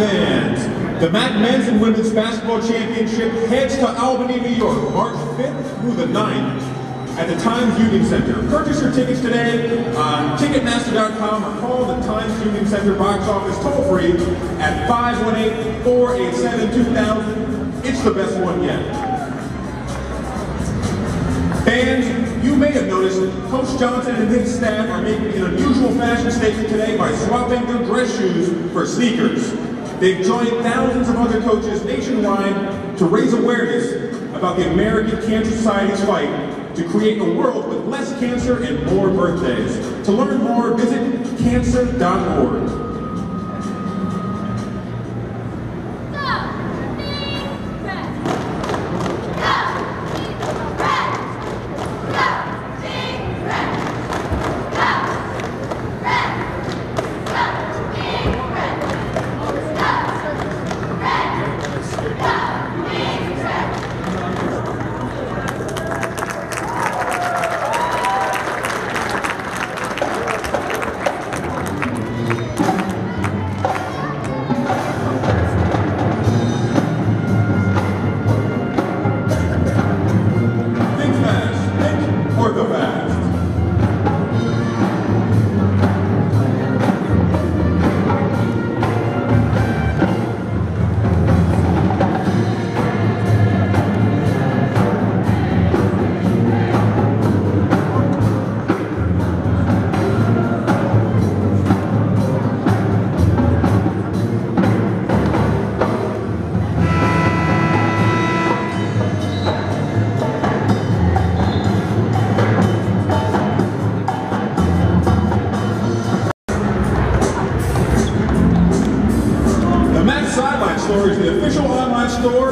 fans, the MAAC Men's and Women's Basketball Championship heads to Albany, New York, March 5th through the 9th at the Times Union Center. Purchase your tickets today on Ticketmaster.com or call the Times Union Center box office toll-free at 518-487-2000. It's the best one yet. Fans, you may have noticed Coach Johnson and his staff are making an unusual fashion statement today by swapping their dress shoes for sneakers. They've joined thousands of other coaches nationwide to raise awareness about the American Cancer Society's fight to create a world with less cancer and more birthdays. To learn more, visit cancer.org.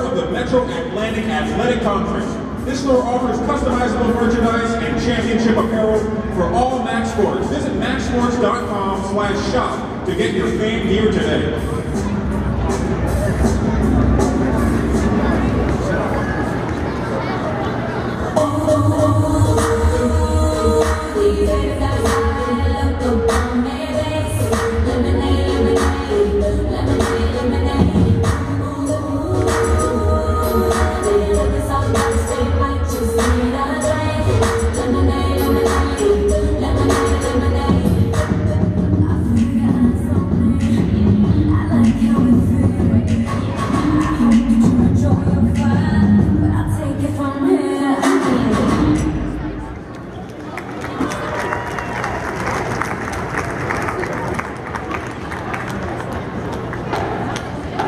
of the Metro Atlantic Athletic Conference. This store offers customizable merchandise and championship apparel for all Max sports. Visit maacsports.com slash shop to get your fan gear today.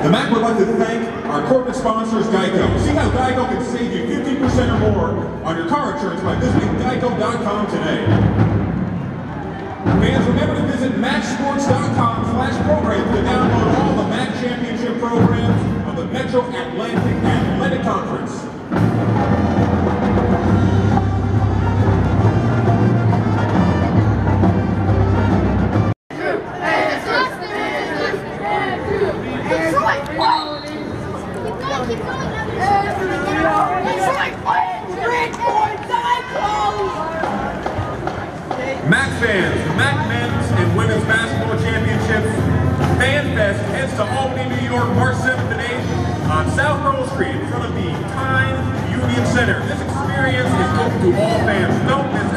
The MAAC would like to thank our corporate sponsors, Geico. See how Geico can save you 50% or more on your car insurance by visiting geico.com today. Fans, remember to visit maacsports.com slash programs to download all the MAAC championship programs of the Metro Atlantic Athletic Conference. MAAC fans, MAAC Men's and Women's Basketball Championships Fan Fest heads to Albany, New York, March 7th and 8th on South Pearl Street in front of the Time Union Center. This experience is open to all fans. Don't miss